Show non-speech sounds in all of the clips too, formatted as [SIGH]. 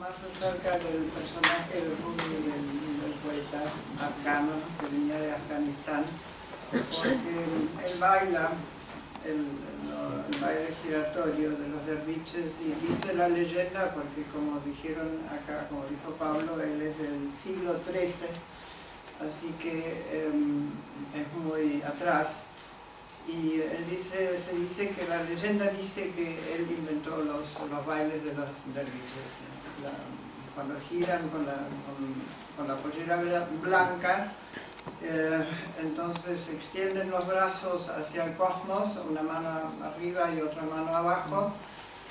más acerca del personaje de Rumi del, del poeta afgano que venía de Afganistán, porque él baila el, el, baile giratorio de los derviches y dice la leyenda, porque como dijeron acá, como dijo Pablo, él es del siglo XIII, así que em, es muy atrás. Y dice, se dice que la leyenda dice que él inventó los, los bailes de los derviches. cuando giran con la, con, la pollera blanca, eh, entonces extienden los brazos hacia el cosmos, una mano arriba y otra mano abajo,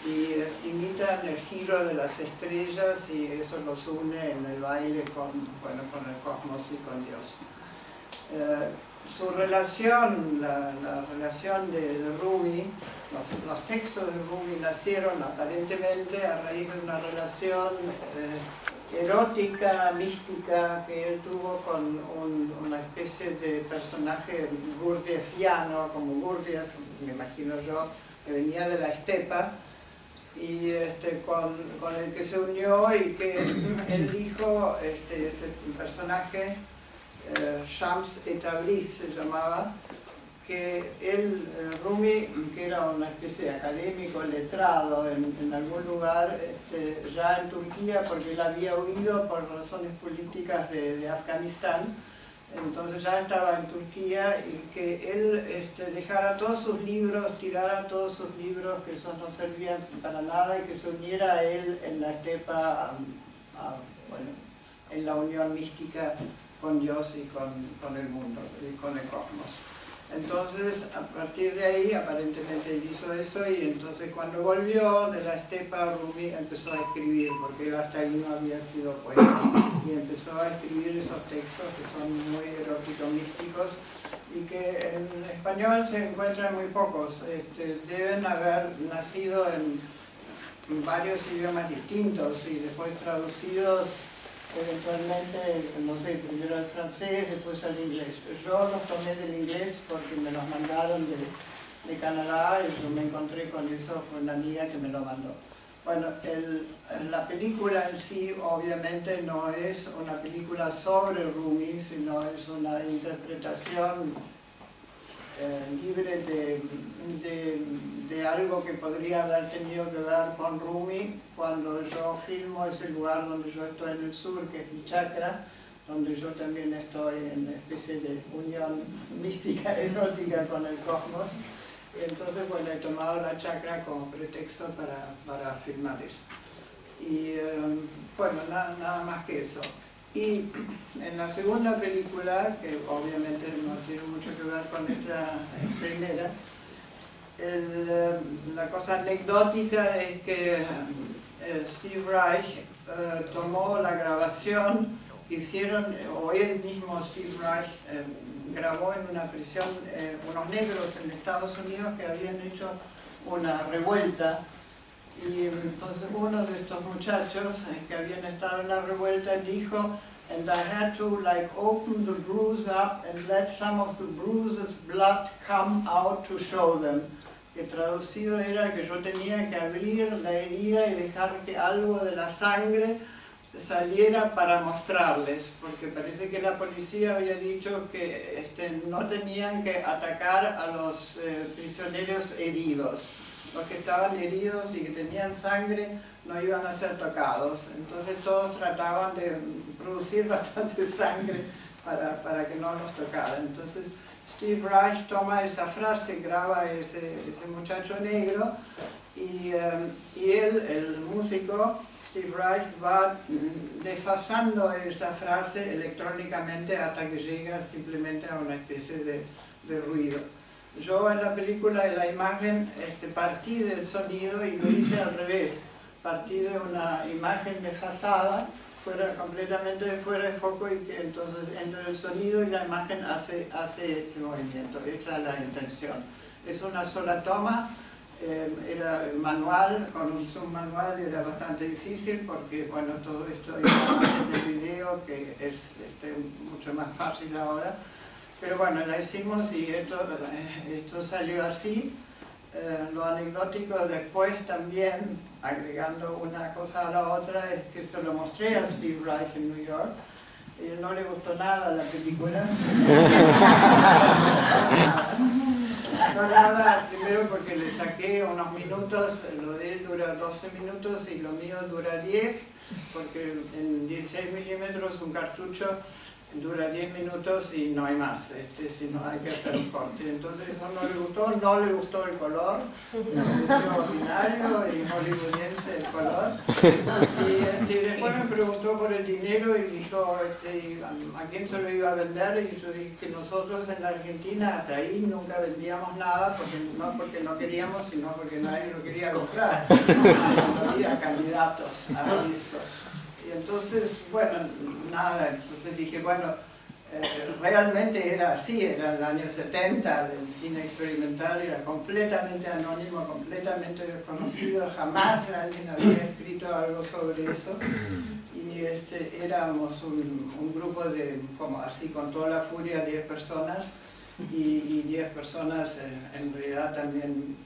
y eh, imitan el giro de las estrellas y eso los une en el baile con, con el cosmos y con Dios. Eh, su relación, la, relación de, Rumi, los, textos de Rumi nacieron aparentemente a raíz de una relación eh, erótica, mística que él tuvo con una especie de personaje gurdiefiano, como Gurdjieff, me imagino yo, que venía de la estepa, y este, con, el que se unió y que él dijo, este, ese personaje, eh, Shams Etablis se llamaba, que él, eh, Rumi, que era una especie de académico letrado en, algún lugar, este, ya en Turquía, porque él había huido por razones políticas de, Afganistán, entonces ya estaba en Turquía y que él este, dejara todos sus libros, tirara todos sus libros que eso no servían para nada y que se uniera a él en la estepa, bueno, en la unión mística con Dios y con, con el mundo, y con el cosmos. Entonces, a partir de ahí, aparentemente él hizo eso y entonces cuando volvió de la estepa, Rumi empezó a escribir, porque hasta ahí no había sido poeta, y empezó a escribir esos textos que son muy eróticos, místicos, y que en español se encuentran muy pocos. Este, deben haber nacido en varios idiomas distintos y después traducidos eventualmente, no sé, primero el francés, después el inglés. Yo los tomé del inglés porque me los mandaron de, Canadá y yo me encontré con eso, fue una amiga que me lo mandó. Bueno, la película en sí obviamente no es una película sobre Rumi, sino es una interpretación eh, libre de, de, algo que podría haber tenido que ver con Rumi cuando yo filmo ese lugar donde yo estoy en el sur, que es mi chakra, donde yo también estoy en una especie de unión [LAUGHS] mística, erótica con el cosmos. Entonces, bueno, he tomado la chakra como pretexto para, para filmar eso. Y eh, bueno, nada más que eso. Y en la segunda película, que obviamente no tiene mucho que ver con esta primera, eh, la cosa anecdótica es que eh, Steve Reich eh, tomó la grabación, hicieron, o él mismo, Steve Reich, grabó en una prisión unos negros en Estados Unidos que habían hecho una revuelta y entonces uno de estos muchachos eh, que habían estado en la revuelta dijo, and I had to like open the bruise up and let some of the bruises blood come out to show them. Que traducido era que yo tenía que abrir la herida y dejar que algo de la sangre saliera para mostrarles, porque parece que la policía había dicho que este, no tenían que atacar a los eh, prisioneros heridos los que estaban heridos y que tenían sangre no iban a ser tocados. Entonces todos trataban de producir [LAUGHS] bastante sangre para, para que no los tocaran. Entonces Steve Reich toma esa frase, graba ese, ese muchacho negro y, eh, y él, el músico, Steve Reich, va desfasando esa frase electrónicamente hasta que llega simplemente a una especie de, de ruido. Yo en la película, en la imagen, este, partí del sonido y lo hice al revés. Partí de una imagen desfasada, fuera, completamente fuera de foco y que entonces entre el sonido y la imagen hace, hace este movimiento. Esa es la intención. Es una sola toma, eh, era manual, con un zoom manual era bastante difícil porque bueno, todo esto en el video que es este, mucho más fácil ahora pero bueno, la hicimos y esto, esto salió así. eh, lo anecdótico después también, agregando una cosa a la otra, es que se lo mostré a Steve Reich en New York y no le gustó nada la película. [LAUGHS] No nada, primero porque le saqué unos minutos, lo de él dura 12 minutos y lo mío dura 10, porque en 16 milímetros un cartucho dura 10 minutos y no hay más, este, si no hay que hacer un corte. Entonces eso no le gustó, no le gustó el color, le pareció ordinario y hollywoodiense el color. Y, este, después me preguntó por el dinero y dijo este, a quién se lo iba a vender y yo dije que nosotros en la Argentina hasta ahí nunca vendíamos nada, porque, no porque no queríamos, sino porque nadie lo quería comprar. No había candidatos a eso. Y entonces, bueno, nada, entonces dije, bueno, eh, realmente era así, era el año 70, el cine experimental era completamente anónimo, completamente desconocido, jamás alguien había escrito algo sobre eso. Y este, éramos un, grupo de, como así, con toda la furia, 10 personas, y 10 personas eh, en realidad también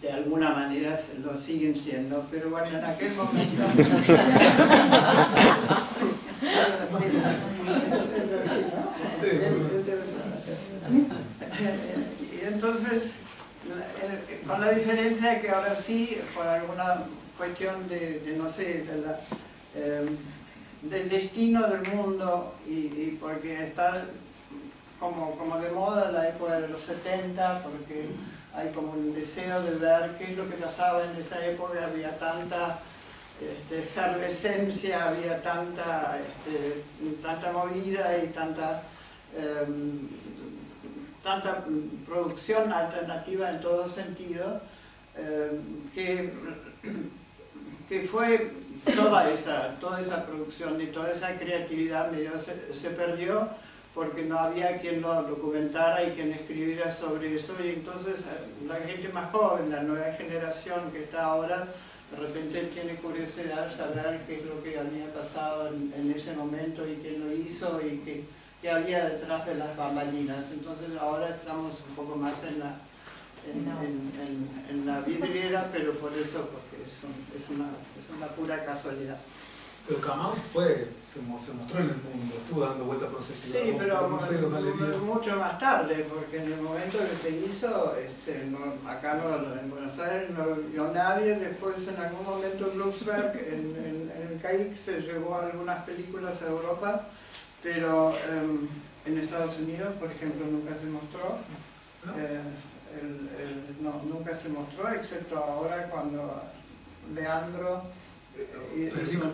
de alguna manera lo siguen siendo, pero bueno, en aquel momento... [LAUGHS] y entonces, con la diferencia de que ahora sí, por alguna cuestión de, no sé, em, del destino del mundo y, porque está como, como de moda la época de los 70, porque hay como un deseo de ver qué es lo que pasaba en esa época, había tanta este, efervescencia, había tanta, este, tanta movida y tanta, em, tanta producción alternativa en todo sentido, em, que, que fue toda esa, toda esa producción y toda esa creatividad se perdió porque no había quien lo documentara y quien escribiera sobre eso y entonces eh, la gente más joven, la nueva generación que está ahora, de repente tiene curiosidad saber qué es lo que había pasado en, ese momento y quién lo hizo y qué, qué, había detrás de las bambalinas. Entonces ahora estamos un poco más en la, en, en, la vidriera, pero por eso, porque es, es, una, es una pura casualidad. Pero Kamau fue, se, mostró en el mundo, estuvo dando vueltas por ese Sí, pero mucho más tarde, porque en el momento que se hizo, este, acá no, en Buenos Aires no vio nadie, después en algún momento en, en, el CAIC se llevó algunas películas a Europa, pero em, en Estados Unidos, por ejemplo, nunca se mostró. Eh, no, nunca se mostró, excepto ahora cuando Leandro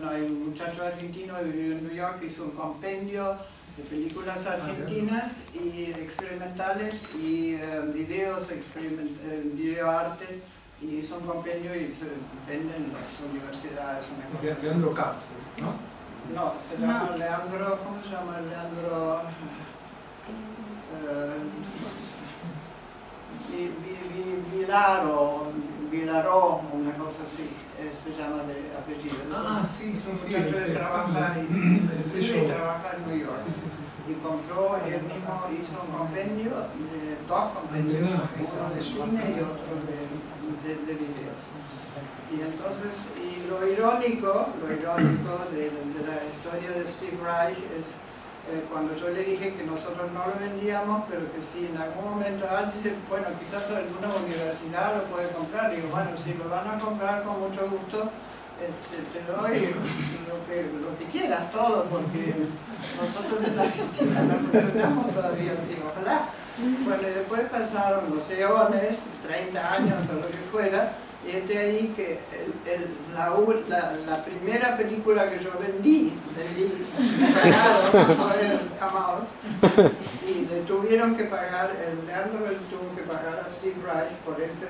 hay un muchacho argentino que vive en New York que hizo un compendio de películas ah, argentinas y experimentales y eh, videos, experiment, video arte y hizo un compendio y se vende en las universidades. Leandro Katz, ¿no? No, se llama Leandro, ¿cómo se llama Leandro? Eh, Vilaro, Vilaro, una cosa así se llama de apellido. Ah, sí, sí, un muchacho de trabajar en, trabaja en New York. Y compró, él mismo hizo un compendio, de, dos compendios, uno de cine y otro de, de, videos. Y entonces, y lo irónico, lo irónico de, de la historia de Steve Reich es eh, cuando yo le dije que nosotros no lo vendíamos, pero que si en algún momento alguien dice, bueno, quizás alguna universidad lo puede comprar, digo, bueno, si lo van a comprar con mucho gusto, este, te doy lo que, lo que quieras, todo, porque nosotros en la Argentina no funcionamos todavía así, ojalá. Bueno, y después pasaron los eones, 30 años o lo que fuera, y este ahí que la, la, primera película que yo vendí, vendí pagado, [LAUGHS] fue el Camaro, y le tuvieron que pagar, el Leandro le tuvo que pagar a Steve Reich por ese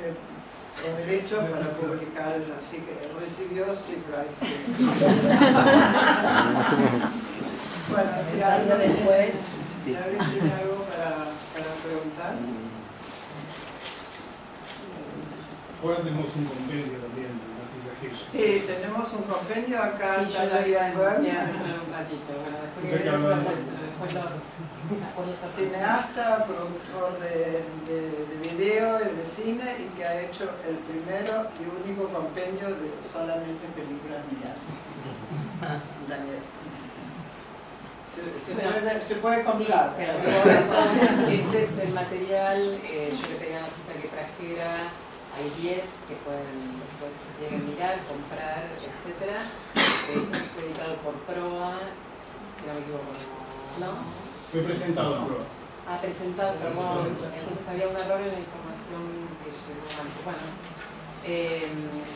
derecho para publicar, así que recibió Steve Reich. [LAUGHS] bueno, si alguien después, ¿tiene algo para, para preguntar? Ahora tenemos un compendio también, Sí, tenemos un compendio acá. Sí, yo lo iba a anunciar un ratito. Cineasta, productor de, de, de, video y de cine y que ha hecho el primero y único compendio de solamente películas mías. Daniel. Se, puede, se, puede, comprar. Sí, este es el material, eh, yo le pedí a Cisa que trajera hay 10 que pueden después quieren mirar, comprar, etc. Esto editado por Proa, si no me equivoco, ¿no? Fue presentado en Proa. Ha presentado, perdón, entonces había un error en la información que llegó antes. Bueno, eh,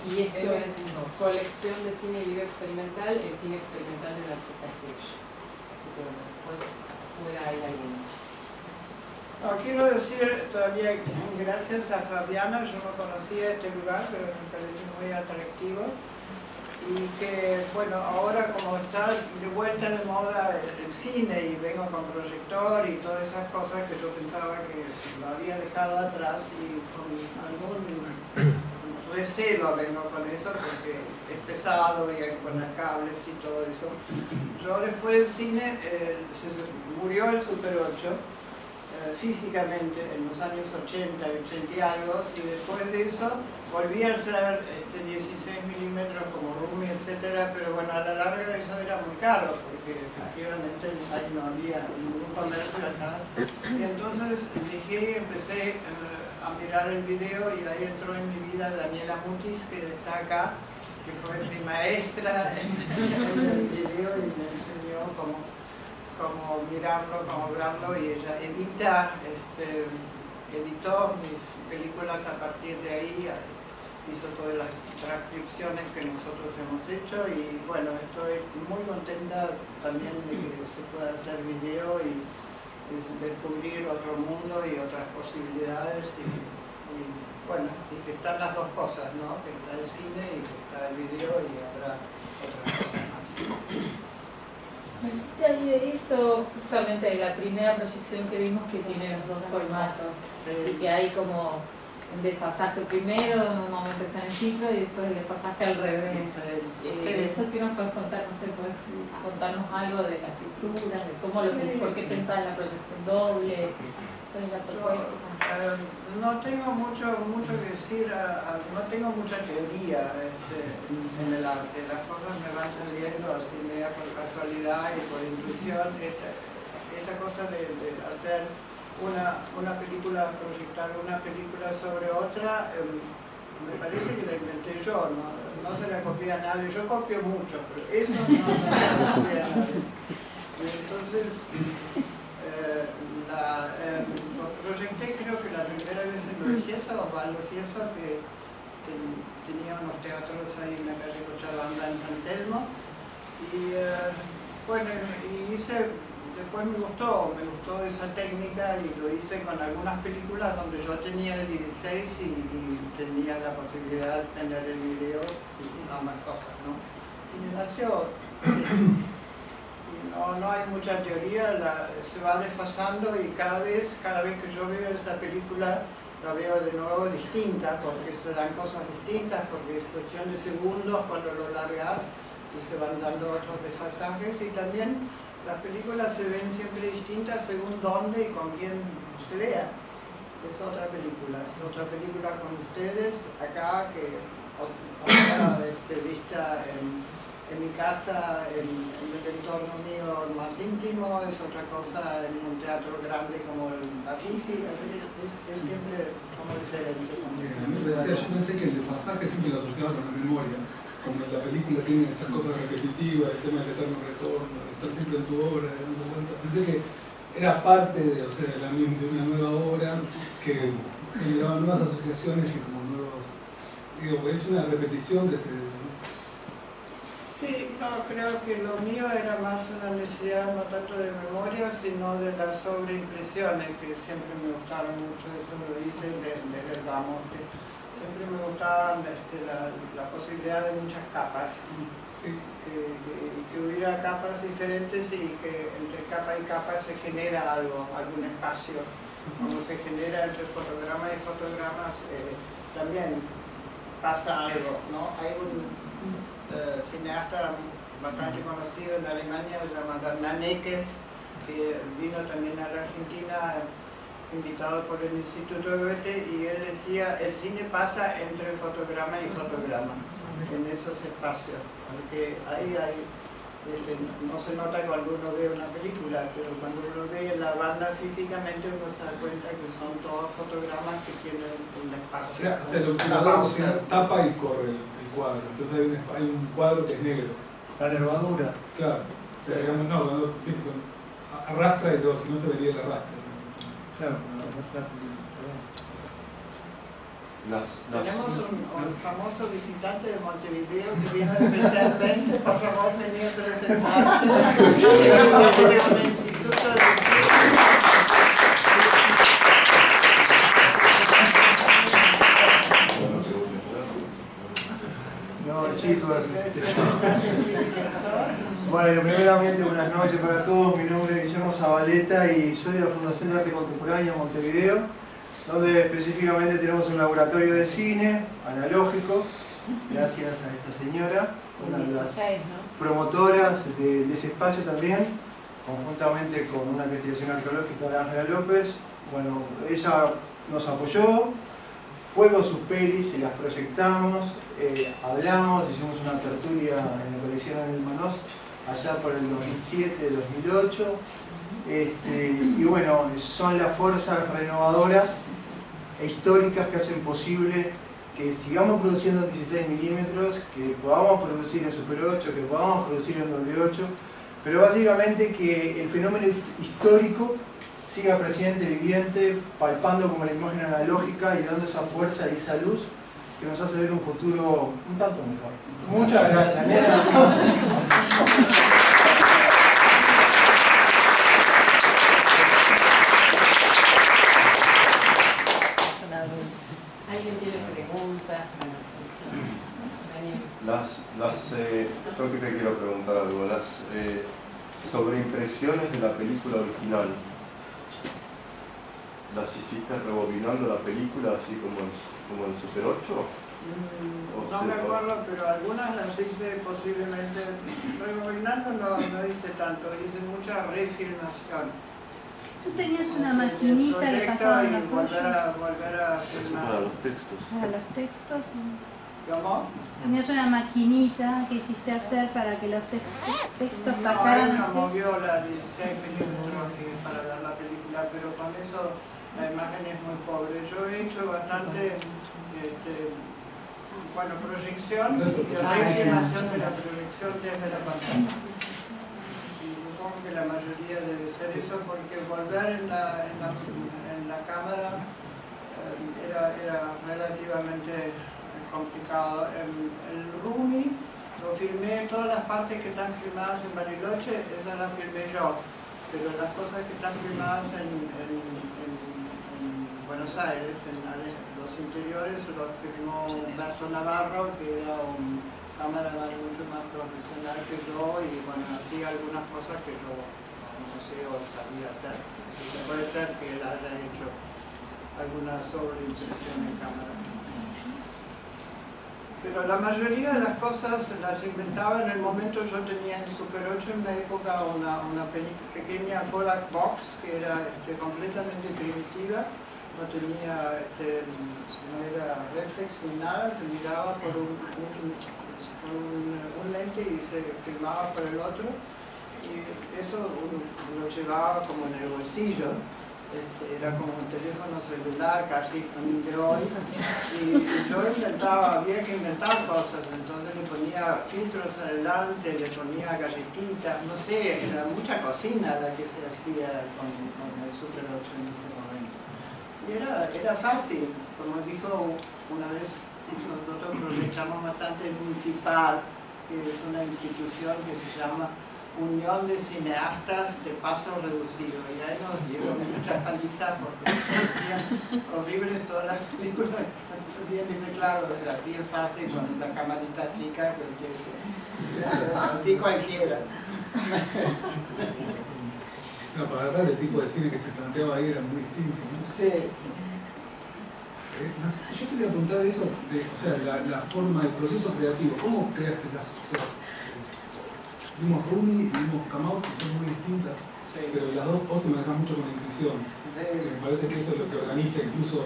y esto es colección de cine y video experimental, el cine experimental de Narcisa Kirsch. Así que bueno, después fuera hay alguien. No, quiero decir todavía gracias a Fabiana, yo no conocía este lugar, pero me parece muy atractivo. Y que, bueno, ahora como está de vuelta de moda el, cine y vengo con proyector y todas esas cosas que yo pensaba que lo había dejado atrás y con algún [COUGHS] recelo vengo con eso porque es pesado y hay que poner cables y todo eso. Yo después del cine eh, se murió el Super 8 eh, físicamente en los años 80, 80 y algo, y después de eso volví a hacer este, 16 milímetros como Rumi, etcétera, pero bueno, a la larga eso era muy caro, porque efectivamente ahí no había ningún comercio atrás. Y entonces dije, empecé eh, a mirar el video y ahí entró en mi vida Daniela Mutis, que está acá, que fue mi maestra en el video y me enseñó cómo como mirarlo, como verlo y ella edita, este, editó mis películas a partir de ahí, hizo todas las transcripciones que nosotros hemos hecho y bueno, estoy muy contenta también de que se pueda hacer video y, descubrir otro mundo y otras posibilidades y, bueno, y que están las dos cosas, ¿no? Que está el cine y que está el video y habrá otras cosas más. Me hiciste de eso, justamente la primera proyección que vimos que tiene los dos formatos. Y que hay como un desfasaje primero, en un momento está en ciclo y después el desfasaje al revés. Eh, eso que nos puedes contar, no sé, puedes contarnos algo de la estructura, de cómo lo por qué pensás en la proyección doble, no tengo mucho, mucho que decir, no tengo mucha teoría este, en el arte, las cosas me van saliendo así media por casualidad y por intuición. Esta, esta cosa de, hacer una, una, película, proyectar una película sobre otra, em, me parece que la inventé yo, no, no se la copia a nadie, yo copio mucho, pero eso no se la copia a nadie. [LAUGHS] Entonces, eh, la, eh, proyecté creo que la primera vez en Logiesa, Osvaldo Giesa, que, tenía unos teatros ahí en la calle Cochabamba en San Telmo. Y eh, bueno, y hice, después me gustó, me gustó esa técnica y lo hice con algunas películas donde yo tenía el 16 y, tenía la posibilidad de tener el video y más cosas, ¿no? Y me nació hay mucha teoría, se va desfasando y cada vez, cada vez que yo veo esa película la veo de nuevo distinta, porque se dan cosas distintas, porque es cuestión de segundos cuando lo largas y se van dando otros desfasajes y también las películas se ven siempre distintas según dónde y con quién se vea. Es otra película, es otra película con ustedes acá que otra este, vista en en mi casa, en, el entorno mío más íntimo, es otra cosa en un teatro grande como el Bafisi, es, es, siempre como diferente. yo pensé que el desfasaje siempre lo asociaba con la memoria, como la película tiene esas cosas repetitivas, el tema del eterno retorno, estar siempre en tu obra, pensé que era parte de, o sea, de, una nueva obra que generaba nuevas asociaciones y como nuevos, digo, es una repetición que se Sí, no, creo que lo mío era más una necesidad no tanto de memoria, sino de las sobreimpresiones, que siempre me gustaron mucho, eso lo hice desde el vamos, que siempre me gustaban este, la, posibilidad de muchas capas, que, que, hubiera capas diferentes y que entre capa y capa se genera algo, algún espacio, como se genera entre fotogramas y fotogramas, eh, también pasa algo, ¿no? Hay un eh, cineasta bastante conocido en Alemania, se llama Bernard Neckes, que vino también a la Argentina invitado por el Instituto Goethe y él decía, el cine pasa entre fotograma y fotograma, en esos espacios, porque ahí hay este, no se nota cuando uno ve una película, pero cuando uno ve la banda físicamente uno se da cuenta que son todos fotogramas que tienen un espacio. O sea, el obturador tapa y corre cuadro, entonces hay un, hay un, cuadro que es negro. La nervadura. Claro, o sea, digamos, no, cuando, arrastra y todo, si no se vería el arrastre. Claro, tenemos un, famoso visitante de Montevideo que viene especialmente, por favor, venir a presentarte. [LAUGHS] un instituto de No, chicos. Bueno, primeramente buenas noches para todos. Mi nombre es Guillermo Zabaleta y soy de la Fundación de Arte Contemporáneo Montevideo donde específicamente tenemos un laboratorio de cine analógico, gracias a esta señora, una de las promotoras de, ese espacio también, conjuntamente con una investigación arqueológica de Ángela López. Bueno, ella nos apoyó, fue con sus pelis, se las proyectamos, eh, hablamos, hicimos una tertulia en la colección del Manos allá por el 2007-2008. Este, y bueno, son las fuerzas renovadoras e históricas que hacen posible que sigamos produciendo en 16 milímetros, que podamos producir en Super 8, que podamos producir en W8, pero básicamente que el fenómeno histórico siga presente, viviente, palpando como la imagen analógica y dando esa fuerza y esa luz que nos hace ver un futuro un tanto mejor. Muchas gracias. [LAUGHS] Las, las eh, que te quiero preguntar algo, las eh, sobreimpresiones de la película original, ¿las hiciste rebobinando la película así como en, como en Super 8? Mm, no me acuerdo, pero algunas las hice posiblemente, rebobinando no, no hice tanto, hice mucha refilmación. Tú tenías una maquinita que pasaba y volver a, volver a Para los textos. Para los textos. ¿Cómo? Tenías una maquinita que hiciste hacer para que los textos, pasaran no, movió la 16 milímetros para ver la película, pero con eso la imagen es muy pobre. Yo he hecho bastante, este, bueno, proyección y reafirmación de la proyección desde la pantalla. Y supongo que la mayoría debe ser eso porque volver en la, en la, en la cámara eh, era, era relativamente complicado. El, Rumi lo filmé, todas las partes que están filmadas en Bariloche, esas las filmé yo, pero las cosas que están filmadas en, Buenos Aires, en los interiores, los filmó Humberto Navarro, que era un cámara mucho más profesional que yo y bueno, hacía algunas cosas que yo no sé o sabía hacer. puede ser que él haya hecho alguna sobreimpresión en cámara. Pero la mayoría de las cosas las inventaba en el momento, yo tenía en Super 8 en la época una, una pequeña Kodak Box que era este, completamente primitiva, no tenía, este, no era reflex ni nada, se miraba por un, un, lente y se filmaba por el otro. Y eso lo llevaba como en el bolsillo este, era como un teléfono celular casi un de hoy y, yo intentaba, había que inventar cosas, entonces le ponía filtros adelante, le ponía galletitas, no sé, era mucha cocina la que se hacía con, el Super 8 en ese momento. Y era, era fácil, como dijo una vez, nosotros proyectamos bastante el municipal, que es una institución que se llama unión de cineastas de paso reducido. Y ahí nos dieron muchas palizas porque parecían horribles todas las películas. Entonces dice, claro, así es fácil con esa camarita chica, que, así cualquiera. No, para ver el tipo de cine que se planteaba ahí era muy distinto. Sí. Eh, yo te quería preguntar de eso, de, o sea, la, la forma, el proceso creativo. ¿Cómo creaste las? O sea, vimos Rumi y vimos Kamau, que son muy distintas, Sí. pero las dos te manejas mucho con la intuición. Sí. Me parece que eso es lo que organiza incluso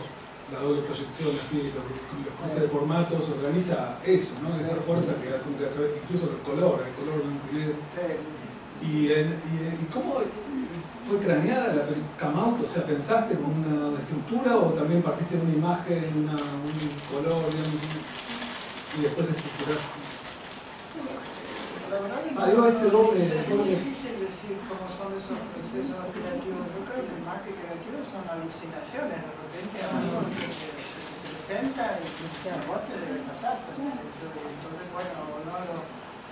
la doble proyección, así, los, los cruces de formatos, organiza eso, ¿no? Esa fuerza que da incluso los colores, el color blanco y. Sí. ¿Y, en- y, cómo fue craneada la Camout? O sea, ¿pensaste con una estructura o también partiste de una imagen, una, un color, digamos, y después estructuraste? Digo, este doble- es muy doble- difícil decir cómo son esos procesos creativos. Yo creo que más que creativos son alucinaciones. De repente algo que se, presenta y que a vos te debe pasar. pues. Entonces, bueno, lo-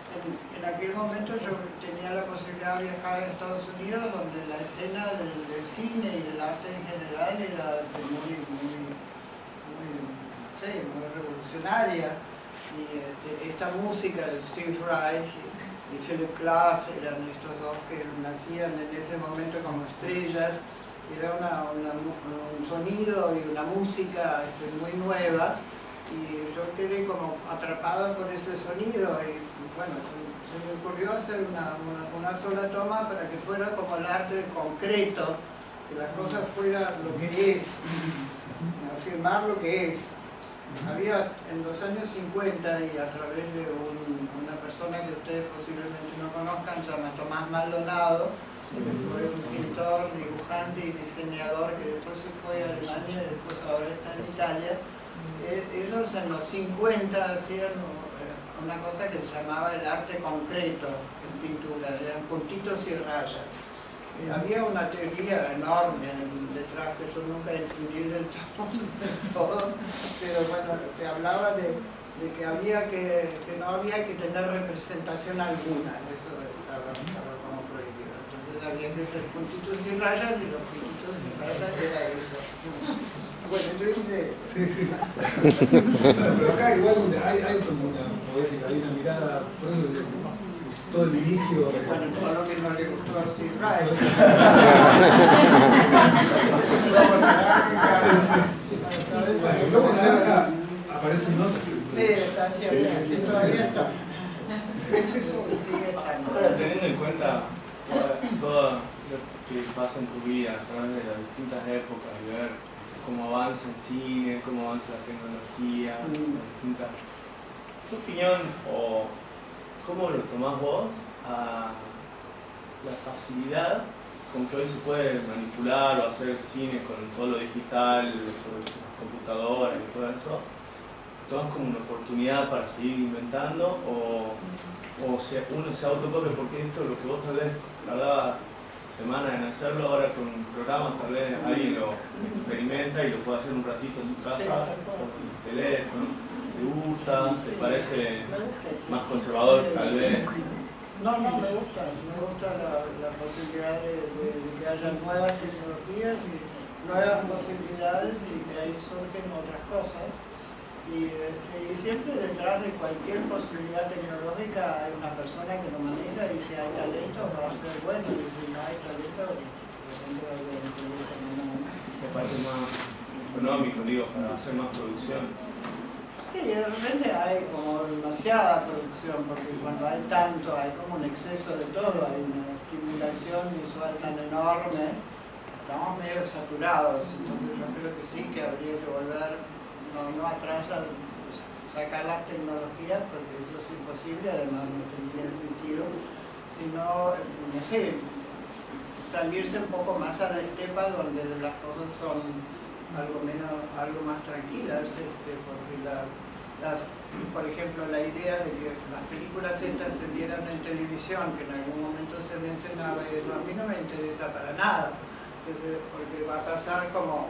en, en aquel momento yo tenía la posibilidad de viajar a Estados Unidos, donde la escena del, del cine y del arte en general era muy, muy, muy, sí, muy revolucionaria. Y este, esta música de Steve Reich y Philip Glass eran estos dos que nacían en ese momento como estrellas. Era una, un sonido y una música este, muy nueva y yo quedé como atrapada por ese sonido y bueno, se, se me ocurrió hacer una, una, una sola toma para que fuera como el arte concreto, que las cosas fueran lo que es, afirmar lo que es. Había en los años 50 y a través de un- persona que ustedes posiblemente no conozcan, se llama Tomás Maldonado, que fue un pintor, dibujante y diseñador que después se fue a Alemania y después ahora está en Italia. Eh, ellos en los 50 hacían eh, una cosa que se llamaba el arte concreto en pintura, eran puntitos y rayas. Eh, había una teoría enorme detrás que yo nunca entendí del del [LAUGHS] todo, pero bueno, se hablaba de, de que, había que, que no había que tener representación alguna, eso estaba, estaba como prohibido. Entonces había que hacer puntitos y rayas y los puntitos y rayas era eso. Bueno, yo hice Sí, sí. Pero acá igual hay, hay como una poética, hay una mirada, por eso digo, todo el inicio. Bueno, todo lo que no le gustó a Steve Wright. [LAUGHS] Bueno, y luego en la naranja aparecen notas. Sí, está cierto, sí, todavía está. [LAUGHS] Es eso. Y sigue estando. Ahora, teniendo en cuenta todo lo que pasa en tu vida a través de las distintas épocas y ver cómo avanza el cine, cómo avanza la tecnología, Mm. las distintas... ¿Tu opinión o cómo lo tomás vos a la facilidad con que hoy se puede manipular o hacer cine con todo lo digital, con las computadoras y todo eso? ¿Tomas como una oportunidad para seguir inventando o o se, uno se autocopia porque esto lo que vos tal vez tardaba semanas en hacerlo, ahora con un programa tal vez alguien lo experimenta y lo puede hacer un ratito en su casa por el teléfono. ¿Te gusta? ¿Te parece más conservador tal vez? No, no, me gusta, me gusta la, posibilidad de- de que haya nuevas tecnologías y nuevas posibilidades y que ahí surgen otras cosas. Y, este, y siempre detrás de cualquier posibilidad tecnológica hay una persona que lo maneja y si hay talento va a ser bueno y si no hay talento, de a haber un proyecto que no- ¿Te parece más económico, digo, para hacer más producción? Sí, de repente hay como demasiada producción, porque cuando hay tanto, hay como un exceso de todo, hay una estimulación visual tan enorme, estamos medio saturados, entonces yo creo que sí, que habría que volver, no, no atrás a sacar las tecnologías, porque eso es imposible, además no tendría sentido, sino, no sé, salirse un poco más a la estepa donde las cosas son algo menos, algo más tranquilas, este, porque la, las, por ejemplo, la idea de que las películas estas se vieran en televisión, que en algún momento se mencionaba, y eso a mí no me interesa para nada, porque va a pasar como,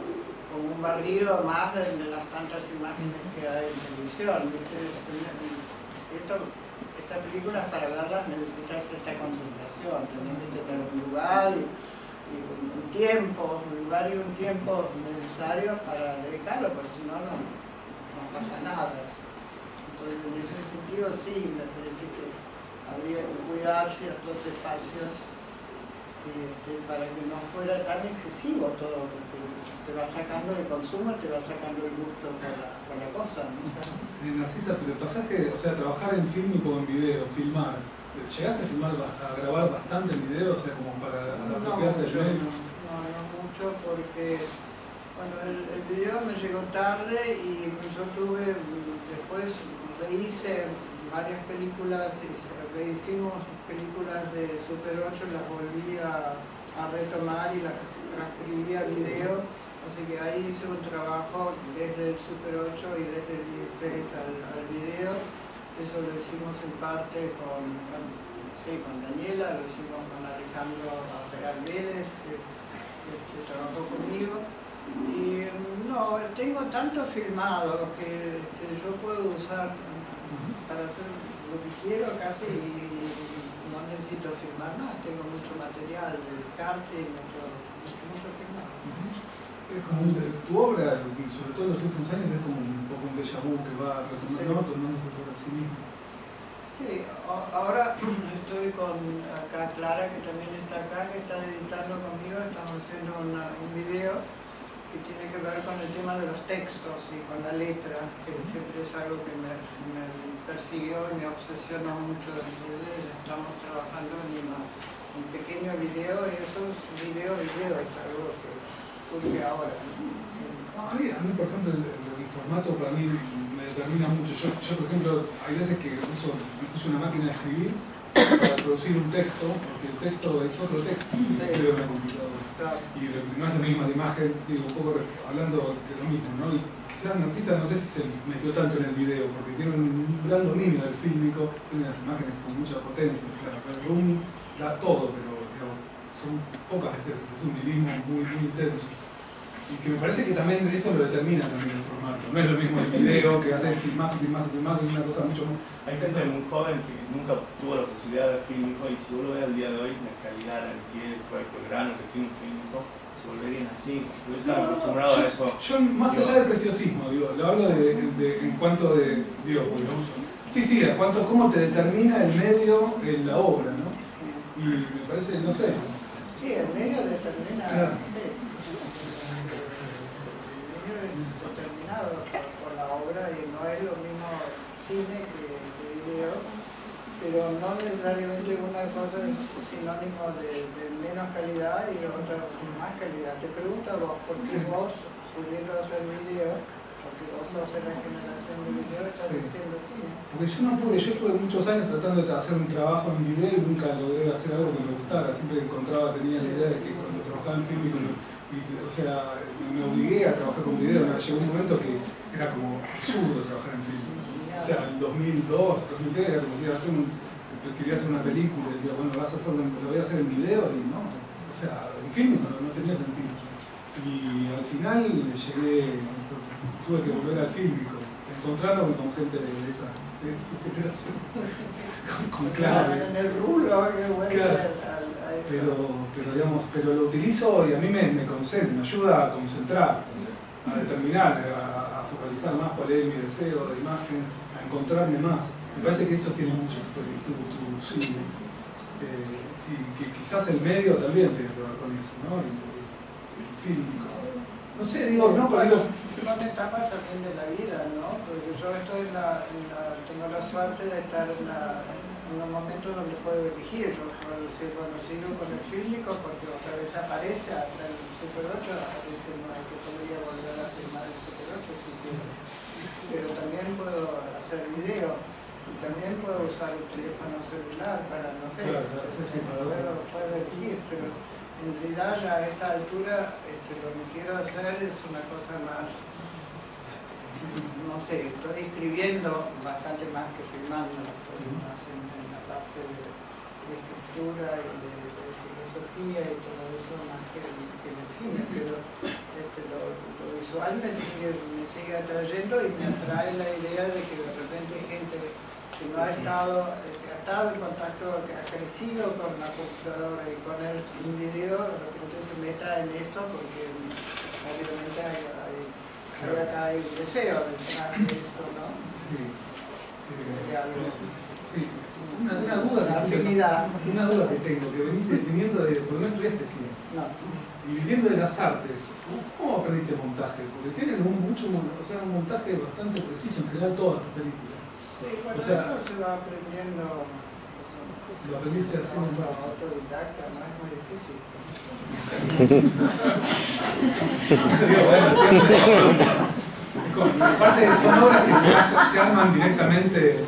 como un barrido más de, las tantas imágenes que hay en televisión. Esto, estas películas para verlas necesitas cierta concentración, tenés que tener un lugar y, un tiempo, un lugar y un tiempo necesarios para dedicarlo, porque si no, no, no pasa nada. Entonces, en ese sentido, sí, me parece que habría que cuidar ciertos espacios este, para que no fuera tan excesivo todo, porque te va sacando de consumo, te va sacando el gusto por la, por la cosa. ¿no? Eh, Narcisa, pero el pasaje, o sea, trabajar en film y con video, filmar, ¿llegaste a filmar, a grabar bastante en video? O sea, como para No, del mucho, no, no mucho porque bueno, el, el video me llegó tarde y yo tuve, después rehice varias películas, y rehicimos películas de Super 8, las volví a, retomar y las transcribí a video, así que ahí hice un trabajo desde el Super 8 y desde el 16 al, video, eso lo hicimos en parte con, con, sí, con Daniela, lo hicimos con Alejandro Real Vélez, que, que- que trabajó conmigo. Y no, tengo tanto filmado que este, yo puedo usar para hacer lo que quiero casi no necesito filmar más, tengo mucho material de karting, mucho, mucho, mucho filmado. Es como un, tu obra, sobre todo en los últimos años, es como un poco un déjà vu que va retomando, tomándose sobre sí mismo. Sí, ahora [CLEARS THROAT] estoy con acá Clara, que también está acá, que está editando conmigo, estamos haciendo una- un video que tiene que ver con el tema de los textos y con la letra, que siempre es algo que me, me persiguió y me obsesionó mucho desde estamos trabajando en una- un pequeño video y eso es video, video, es algo que surge ahora. Sí. A mí, a mí, por ejemplo, el formato para mí me determina mucho. Yo, yo, por ejemplo, hay veces que uso, uso una máquina de escribir para producir un texto, porque el texto es otro texto, una computadora. Y no es la misma la imagen, digo, un poco hablando de lo mismo, ¿no? Y quizás Narcisa no sé si se metió tanto en el video, porque tiene un gran dominio del fílmico, tiene unas imágenes con mucha potencia, claro, pero Room da todo, pero digamos, son pocas veces, es un lirismo muy, muy intenso. Y que me parece que también eso lo determina también el formato. No es lo mismo el video que hace filmar, filmar, filmar, es una cosa mucho más. Hay gente muy joven que nunca tuvo la posibilidad de ver fílmico y si vos lo ves al día de hoy, la calidad, el pie, el cuerpo, el grano que tiene un fílmico, se volverían así. Yo estaba acostumbrado a eso. Yo, más allá del preciosismo, digo, lo hablo de, de- en cuanto de, digo, pues, sí, sí, en cuanto a cómo te determina el medio en la obra, ¿no? Y me parece, no sé, Sí, el medio determina, Claro. sí. El medio es determinado por, por la obra y no es lo mismo cine que, video, pero no necesariamente una cosa es sinónimo de, de menos calidad y la otra más calidad. Te pregunto a vos, ¿por qué Sí. vos, pudiendo hacer video, porque vos sos de la generación de video, estás Sí. haciendo cine? Porque yo no pude, yo estuve muchos años tratando de hacer un trabajo en video y nunca logré hacer algo que me gustara. Siempre encontraba, tenía la idea de que cuando trabajaba en film, y, o sea, me, me obligué a trabajar con video. Llegó un momento que era como absurdo trabajar en film. O sea, en 2002, 2003 era como que iba a hacer un, quería hacer una película y decía, bueno, vas a hacer, lo voy a hacer en video y no. O sea, en film no, no tenía sentido. Y al final llegué, tuve que volver al fílmico, encontrándome con gente de esa de generación. [LAUGHS] con, con clave. En el rubro, Claro. Pero, pero, digamos, pero lo utilizo y a mí me, me concentra, me ayuda a concentrar, a determinar, a, a focalizar más cuál es mi deseo de imagen, encontrarme más. Me parece que eso tiene mucho que tu, tu cine. Eh, y que quizás el medio también tiene que ver con eso, ¿no? El, el. No sé, digo, no, pero digo, Son etapas también de la vida, ¿no? Porque yo estoy en la, en la- tengo la suerte de estar en, la, en momento donde puedo elegir. Yo puedo decir, bueno, sigo con el fílmico porque otra vez aparece hasta el Super 8, a veces no hay que podría volver a filmar el Super 8 si quiero. Pero también puedo hacer video. Y también puedo usar el teléfono celular para, no sé, Claro, claro, sí, sí, para puedo, puedo elegir, pero en realidad ya a esta altura este, lo que quiero hacer es una cosa más, no sé, estoy escribiendo bastante más que filmando, estoy más en, en la parte de, de escritura y de, de filosofía y todo eso más que, que en el cine, pero este, lo, lo visual me sigue, me sigue atrayendo y me atrae la idea de que de repente hay gente que no ha estado, eh, que ha estado en contacto, que ha crecido con la computadora y con el video, de repente se meta en esto porque obviamente hay, hay, hay acá hay un deseo de entrar en eso, ¿no? sí, De algo. Sí, una, una duda que siempre- Afinidad. una duda que tengo, que venís viniendo de, porque no estudiaste cine, No. y viniendo de las artes, ¿cómo aprendiste montaje? Porque tienen un, mucho, o sea, un montaje bastante preciso en general todas tus películas. Sí, bueno, O sea- eso se va aprendiendo Lo aprendiste haciendo forma autodidacta, no es muy difícil. [LAUGHS] Digo, bueno, entiendo. Es como- Aparte de son obras que se, se arman directamente,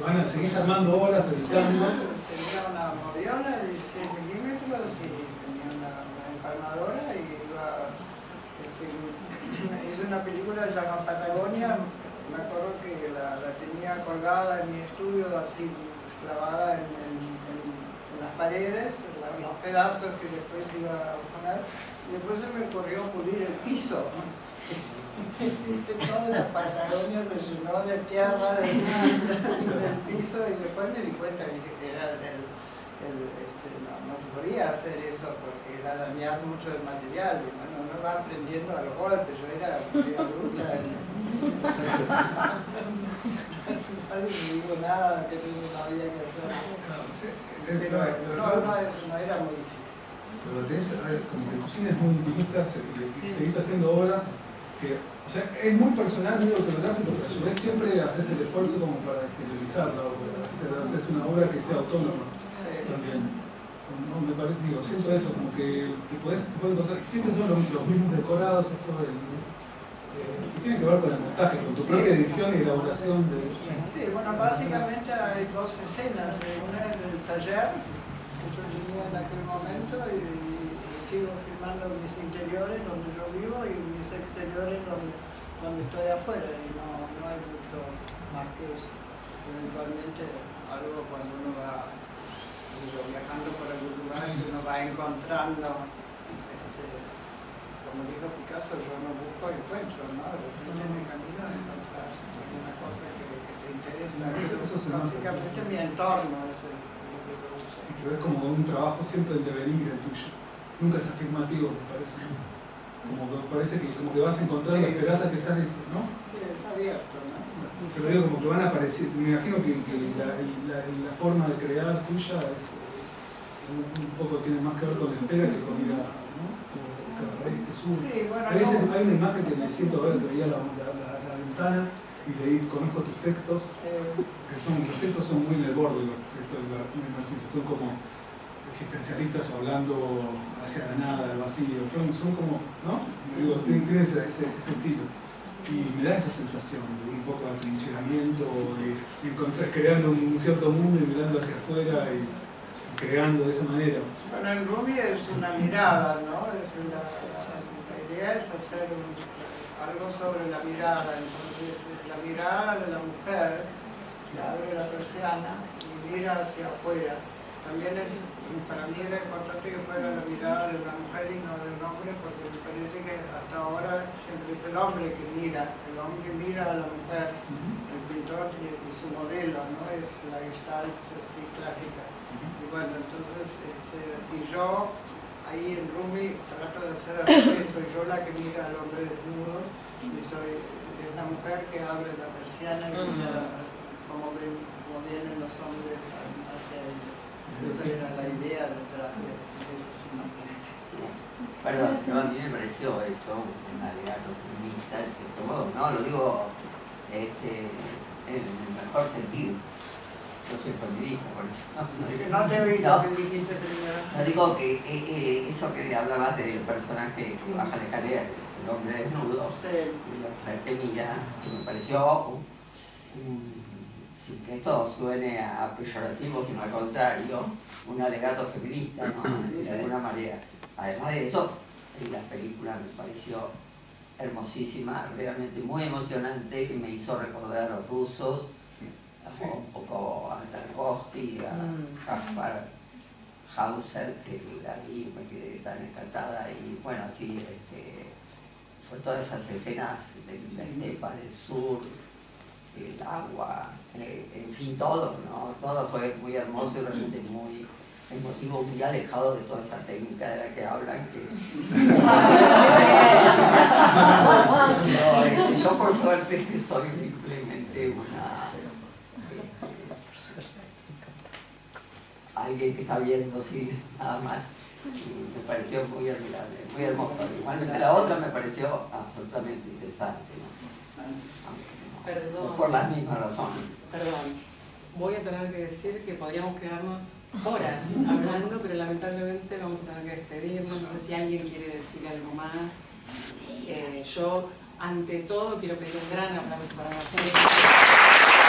se van a seguir armando obras, editando. Tenía una moviola de 16 milímetros y tenía una, empalmadora y iba... este, hice una película llamada Patagonia, me acuerdo que la, la tenía colgada en mi estudio así clavada en, en- en- en las paredes, la- los pedazos que después iba a poner y después se me ocurrió pulir el piso. Toda la Patagonia se llenó de tierra del, del piso y después me di cuenta que era del, el- este, no, no se podía hacer eso porque era dañar mucho el material y bueno, uno va aprendiendo a los golpes, yo era bruta [LAUGHS] no digo nada que no había que hacer. Pero no, no, eso no era muy difícil. Pero tenés, a ver, como que es muy intimista se- y y seguís haciendo obras que, o sea, es muy personal, muy autobiográfico, pero a su vez siempre haces el esfuerzo como para exteriorizar la obra, hacer- haces una obra que sea autónoma también. No, me parece, digo, siento eso, como que te puedes, te puedes encontrar, siempre son los, los mismos decorados, esto del, eh, tiene que ver con el montaje, con tu propia edición y elaboración de... Sí, bueno, básicamente hay dos escenas. Una es del taller, que yo tenía en aquel momento, y, y sigo filmando mis interiores donde yo vivo y exteriores donde, donde estoy afuera. Y no, no hay mucho más que eso. Eventualmente algo cuando uno va yo, viajando por algún lugar uno va encontrando, este, como dijo Picasso, yo no busco encuentro, ¿no? De en el camino encontrás alguna cosa que, que te interesa. Eso- nota. Básicamente mi entorno es el, que yo. Sí, ves como un trabajo siempre el devenir el tuyo. Nunca es afirmativo, me parece. Como que parece que como que vas a encontrar la Sí. esperanza que sales, ¿no? Sí, es abierto, ¿no? Pero digo, como que van a aparecer, me imagino que, que la, la- la forma de crear tuya es eh, un, poco tiene más que ver con la entrega que con ir a, ¿no? Que sube. Sí, bueno, A veces no. hay una imagen que me siento ver, que veía la, la- la- la ventana y leí, conozco tus textos, que son, los textos son muy en el borde, los textos de la son como existencialistas o hablando hacia la nada, al vacío, son, son como, ¿no? Digo, tienen, ese, ese. Y me da esa sensación de un poco de atrincheramiento, de, de encontrar, creando un cierto mundo y mirando hacia afuera y, creando de esa manera. Bueno, el Rumi es una mirada, ¿no? Es la, idea es hacer un- algo sobre la mirada, entonces es la mirada de la mujer que abre la persiana y mira hacia afuera. También es, para mí era importante que fuera la mirada de una mujer y no de un hombre, porque me parece que hasta ahora siempre es el hombre que mira, el hombre mira a la mujer, el pintor y, y su modelo, ¿no? Es la gestalt así clásica. Y bueno, entonces, este, y yo ahí en Rumi trato de hacer soy yo la que mira al hombre desnudo y soy es la mujer que abre la persiana y mira hacia- cómo, ven, cómo vienen los hombres hacia ella. Esa era la idea detrás de, de esas imágenes. Perdón, pero a mí me pareció eso un alegato feminista, en cierto modo. No, lo digo este, en el mejor sentido. Yo soy feminista, por eso. [LAUGHS] No te oí No. lo que dijiste primero. No digo que eh, eh, eso que hablabas del personaje que baja la escalera, que es el hombre desnudo, Sí. y la mujer que mira, que me pareció, un- un- sin que esto suene a peyorativo, sino al contrario, un alegato feminista, ¿no? [COUGHS] De alguna manera. Además de eso, en la película me pareció hermosísima, realmente muy emocionante, y me hizo recordar a los rusos, Sí. un poco a Tarkovsky, a Mm. Kaspar Hauser, que la vi me quedé tan encantada, y bueno, sí, este, sobre todo esas escenas de la estepa del sur, el agua, eh, en fin, todo, ¿no? Todo fue muy hermoso y realmente muy emotivo, muy alejado de toda esa técnica de la que hablan, que... [LAUGHS] Este, yo por suerte soy simplemente una alguien que está viendo cine, nada más. Me pareció muy admirable, muy hermoso. Igualmente la otra me pareció absolutamente interesante, ¿no? No- Perdón. por las mismas razones. Perdón. Voy a tener que decir que podríamos quedarnos horas hablando, pero lamentablemente vamos a tener que despedirnos. No sé si alguien quiere decir algo más. Eh, yo, ante todo, quiero pedir un gran aplauso para Marcelo.